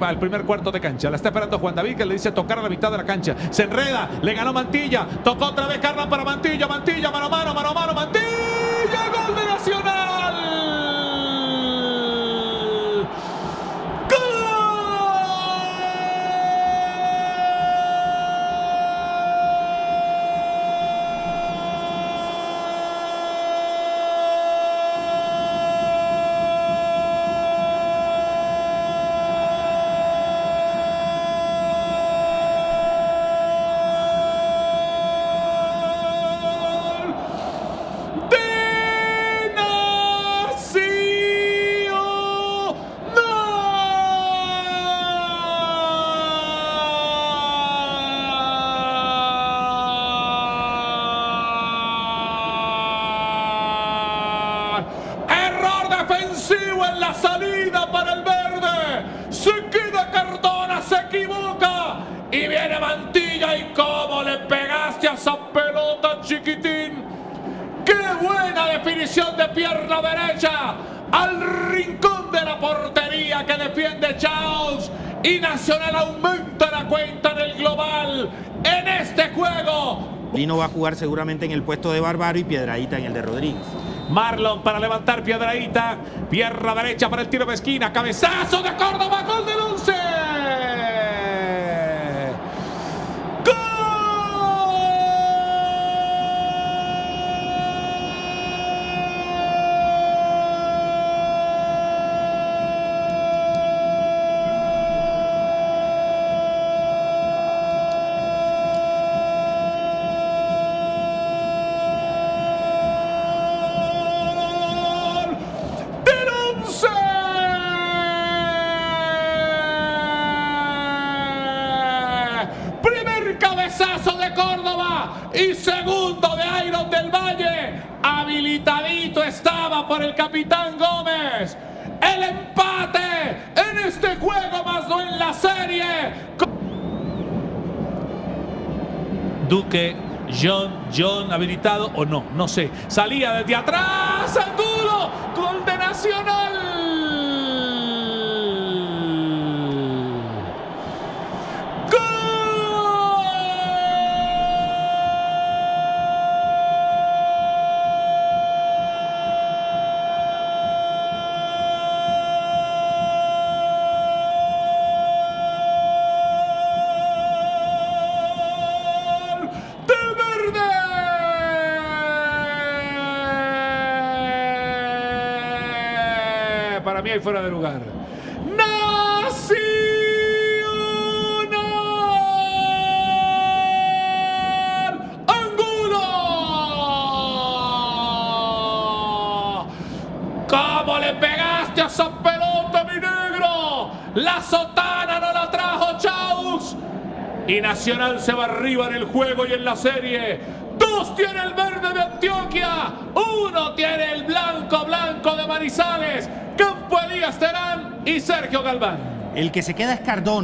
al primer cuarto de cancha. La está esperando Juan David que le dice tocar a la mitad de la cancha. Se enreda, le ganó Mantilla. Tocó otra vez Carla para Mantilla. Mantilla, en la salida para el verde. Se queda Cardona, se equivoca. Y viene Mantilla. ¿Y cómo le pegaste a esa pelota, chiquitín? ¡Qué buena definición de pierna derecha! Al rincón de la portería que defiende Charles. Y Nacional aumenta la cuenta en el global en este juego. Lino va a jugar seguramente en el puesto de Bárbaro y Piedradita en el de Rodríguez. Marlon para levantar Piedradita. Pierna derecha para el tiro de esquina. Cabezazo de Córdoba. Gol del 11. De Córdoba y segundo de Iron del Valle. Habilitadito estaba por el capitán Gómez. El empate en este juego, más no en la serie. Duque, John, John habilitado o no, no sé. Salía desde atrás, Angulo, Para mí fuera de lugar. ¡Nacional! ¡Angulo! ¿Cómo le pegaste a esa pelota, mi negro? La sotana no la trajo Chaus. Y Nacional se va arriba en el juego y en la serie. Dos tiene el verde de Antioquia. Uno tiene el Campo Elías Terán y Sergio Galván. El que se queda es Cardona.